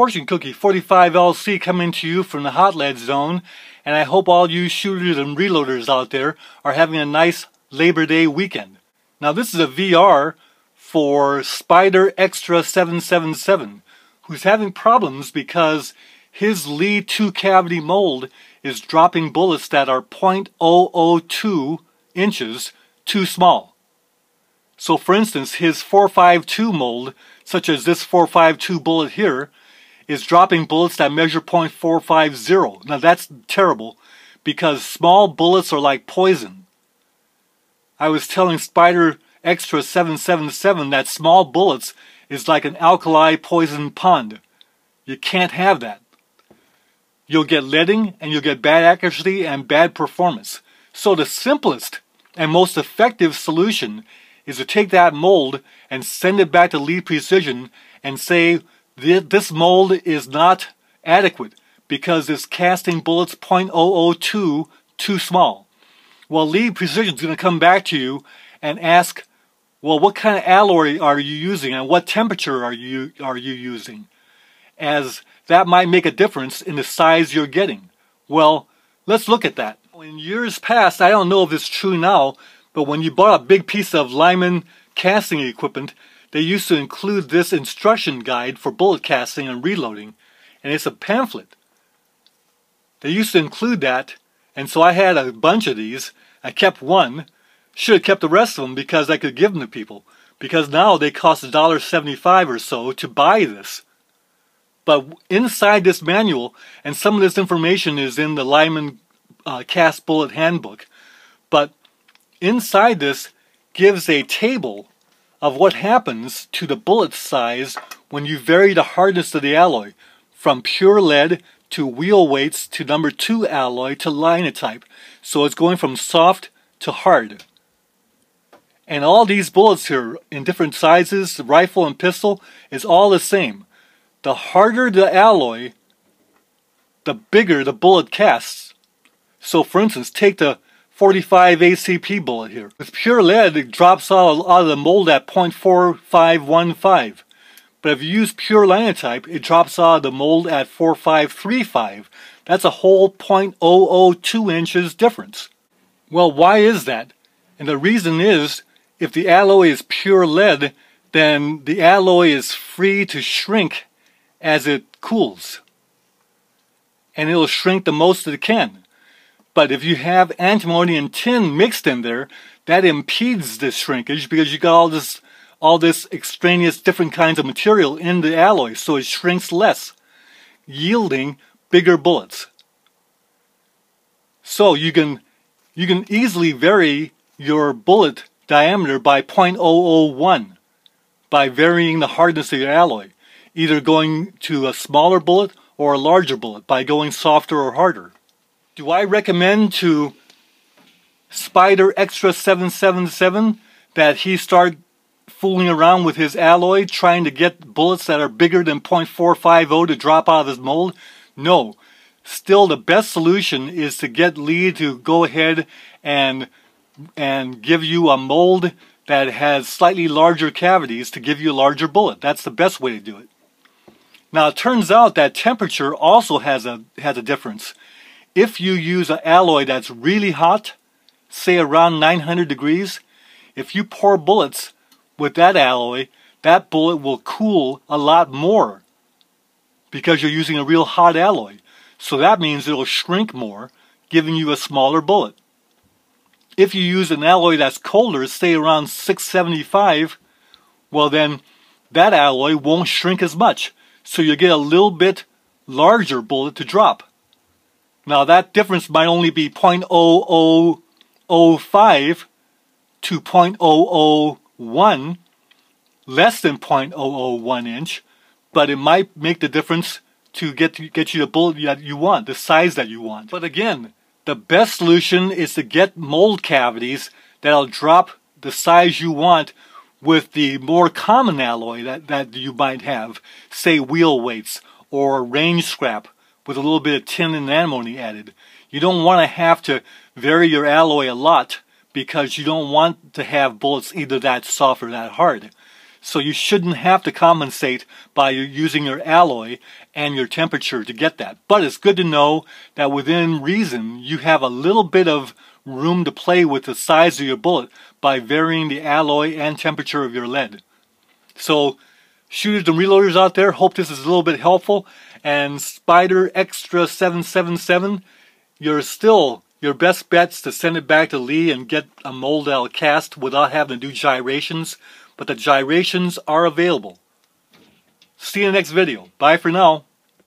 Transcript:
Fortune Cookie 45LC coming to you from the Hot Lead Zone, and I hope all you shooters and reloaders out there are having a nice Labor Day weekend. Now this is a VR for Spyderxtra777, who's having problems because his Lee 2 cavity mold is dropping bullets that are 0.002 inches too small. So for instance, his 452 mold, such as this 452 bullet here, is dropping bullets that measure .450. Now that's terrible because small bullets are like poison. I was telling Spider Extra 777 that small bullets is like an alkali poison pond. You can't have that. You'll get leading and you'll get bad accuracy and bad performance. So the simplest and most effective solution is to take that mold and send it back to Lee Precision and say this mold is not adequate because it's casting bullets .002 too small. Well, Lee Precision is going to come back to you and ask, well, what kind of alloy are you using and what temperature are you, are you using? As that might make a difference in the size you're getting. Well, let's look at that. In years past, I don't know if it's true now, but when you bought a big piece of Lyman casting equipment, they used to include this instruction guide for bullet casting and reloading, and it's a pamphlet. They used to include that, and so I had a bunch of these. I kept one. Should have kept the rest of them because I could give them to people. Because now they cost $1.75 or so to buy this. But inside this manual, and some of this information is in the Lyman uh, Cast Bullet Handbook, but inside this gives a table of what happens to the bullet size when you vary the hardness of the alloy from pure lead to wheel weights to number 2 alloy to linotype. So it's going from soft to hard. And all these bullets here in different sizes, rifle and pistol, is all the same. The harder the alloy, the bigger the bullet casts. So for instance, take the 45 ACP bullet here. With pure lead, it drops out, of the mold at 0.4515. But if you use pure linotype, it drops out of the mold at 4535. That's a whole 0.002 inches difference. Well, why is that? And the reason is, if the alloy is pure lead, then the alloy is free to shrink as it cools. And it'll shrink the most it can. But if you have antimony and tin mixed in there, that impedes this shrinkage because you got all this all this extraneous different kinds of material in the alloy, so it shrinks less, yielding bigger bullets. So you can you can easily vary your bullet diameter by 0.001 by varying the hardness of your alloy, either going to a smaller bullet or a larger bullet by going softer or harder. Do I recommend to Spyderxtra777 that he start fooling around with his alloy trying to get bullets that are bigger than .450 to drop out of his mold? No. Still the best solution is to get Lee to go ahead and and give you a mold that has slightly larger cavities to give you a larger bullet. That's the best way to do it. Now it turns out that temperature also has a has a difference. If you use an alloy that's really hot, say around 900 degrees, if you pour bullets with that alloy, that bullet will cool a lot more because you're using a real hot alloy. So that means it'll shrink more, giving you a smaller bullet. If you use an alloy that's colder, say around 675, well then that alloy won't shrink as much. So you get a little bit larger bullet to drop. Now that difference might only be 0.0005 to 0.001, less than 0.001 inch, but it might make the difference to get to get you the bullet that you want, the size that you want. But again, the best solution is to get mold cavities that'll drop the size you want with the more common alloy that, that you might have, say wheel weights or range scrap with a little bit of tin and antimony added. You don't want to have to vary your alloy a lot because you don't want to have bullets either that soft or that hard. So you shouldn't have to compensate by using your alloy and your temperature to get that. But it's good to know that within reason, you have a little bit of room to play with the size of your bullet by varying the alloy and temperature of your lead. So shooters and reloaders out there, hope this is a little bit helpful. And Spyderxtra777, you're still your best bet's to send it back to Lee and get a mold out cast without having to do gyrations, but the gyrations are available. See you in the next video. Bye for now.